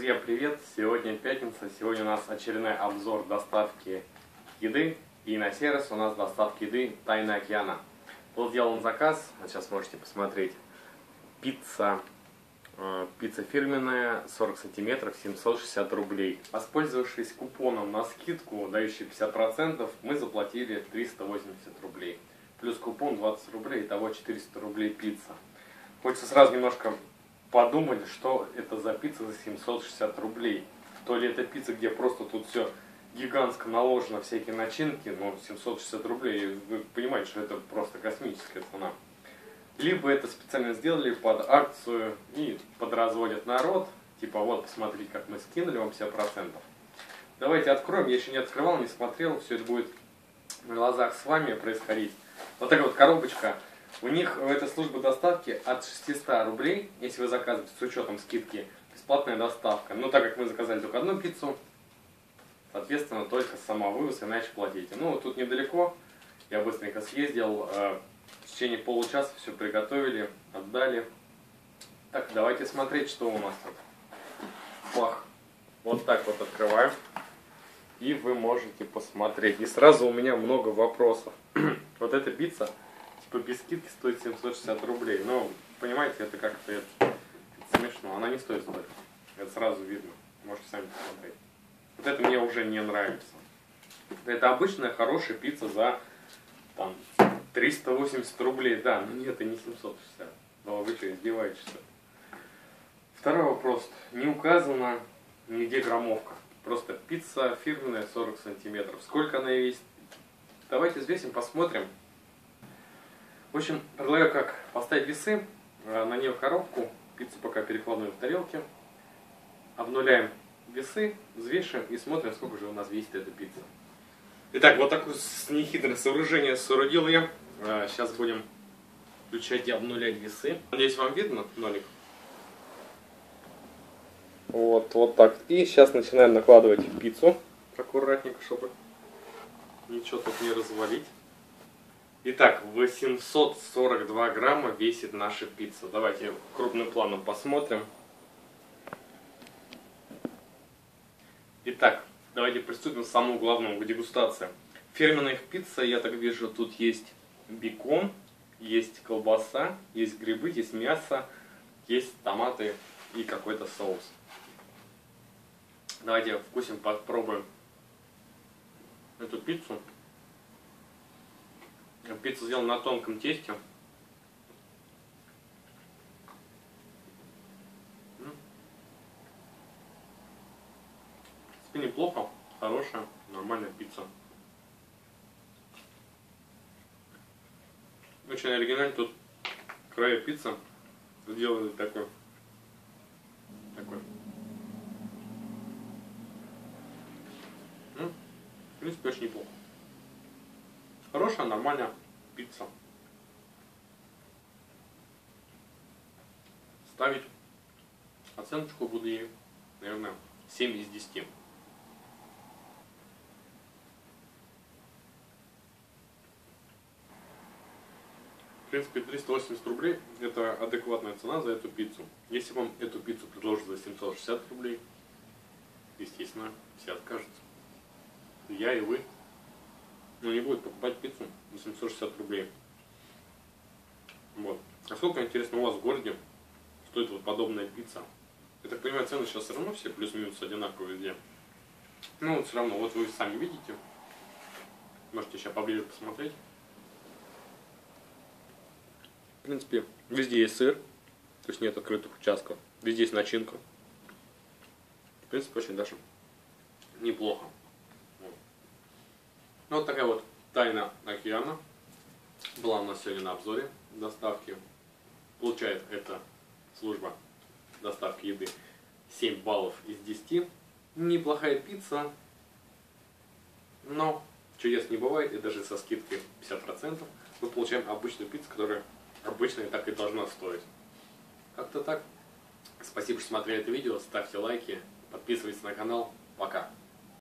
Друзья, привет! Сегодня пятница, сегодня у нас очередной обзор доставки еды. И на раз у нас доставка еды Тайна океана. Был сделан заказ, вот сейчас можете посмотреть. Пицца, э, пицца фирменная, 40 сантиметров, 760 рублей. Воспользовавшись купоном на скидку, дающий 50%, мы заплатили 380 рублей. Плюс купон 20 рублей, итого 400 рублей пицца. Хочется сразу немножко подумать, что это за пицца за 760 рублей. То ли это пицца, где просто тут все гигантско наложено, всякие начинки, но 760 рублей, вы понимаете, что это просто космическая цена. Либо это специально сделали под акцию и подразводят народ, типа вот, посмотрите, как мы скинули вам 50%. Давайте откроем, я еще не открывал, не смотрел, все это будет на глазах с вами происходить. Вот такая вот коробочка у них эта служба доставки от 600 рублей, если вы заказываете с учетом скидки, бесплатная доставка. Но так как мы заказали только одну пиццу, соответственно, только самовывоз, иначе платите. Ну, тут недалеко, я быстренько съездил, э, в течение получаса все приготовили, отдали. Так, давайте смотреть, что у нас тут. Пах. Вот так вот открываем. И вы можете посмотреть. И сразу у меня много вопросов. вот эта пицца по без скидки стоит 760 рублей. Но, понимаете, это как-то смешно. Она не стоит столько. Это сразу видно. Можете сами посмотреть. Вот это мне уже не нравится. Это обычная хорошая пицца за там 380 рублей. Да, но нет, это не 760. Да вы что, издеваетесь? Второй вопрос. Не указано нигде граммовка. Просто пицца фирменная 40 сантиметров. Сколько она весит? Давайте взвесим, посмотрим. В общем, предлагаю как поставить весы, э, на нее коробку, пиццу пока перекладываем в тарелке, обнуляем весы, взвешиваем и смотрим, сколько же у нас весит эта пицца. Итак, вот такое нехитрое сооружение соорудил я. Сейчас э, будем включать и обнулять весы. Надеюсь, вам видно нолик? Вот, вот так. И сейчас начинаем накладывать пиццу. Аккуратненько, чтобы ничего тут не развалить. Итак, 842 грамма весит наша пицца. Давайте крупным планом посмотрим. Итак, давайте приступим к самому главному, к дегустации. Фирменная их пицца, я так вижу, тут есть бекон, есть колбаса, есть грибы, есть мясо, есть томаты и какой-то соус. Давайте вкусим, попробуем эту пиццу. Пицца сделана на тонком тесте. В принципе, неплохо. Хорошая, нормальная пицца. Очень оригинально тут края пицца сделали такой. Такой. Ну, в принципе, очень неплохо. Хорошая, нормальная пицца. Ставить оценочку буду ей, наверное, 7 из 10. В принципе, 380 рублей – это адекватная цена за эту пиццу. Если вам эту пиццу предложат за 760 рублей, естественно, все откажутся. Я и вы но не будет покупать пиццу за 760 рублей. Вот. А сколько, интересно, у вас в городе стоит вот подобная пицца? Я так понимаю, цены сейчас все равно все плюс-минус одинаковые везде. Ну, вот все равно, вот вы сами видите. Можете сейчас поближе посмотреть. В принципе, везде есть сыр, то есть нет открытых участков. Везде есть начинка. В принципе, очень даже неплохо. Ну, вот такая вот тайна океана была у нас сегодня на обзоре доставки. Получает эта служба доставки еды 7 баллов из 10. Неплохая пицца, но чудес не бывает, и даже со скидкой 50% мы получаем обычную пиццу, которая обычно так и должна стоить. Как-то так. Спасибо, что смотрели это видео, ставьте лайки, подписывайтесь на канал. Пока.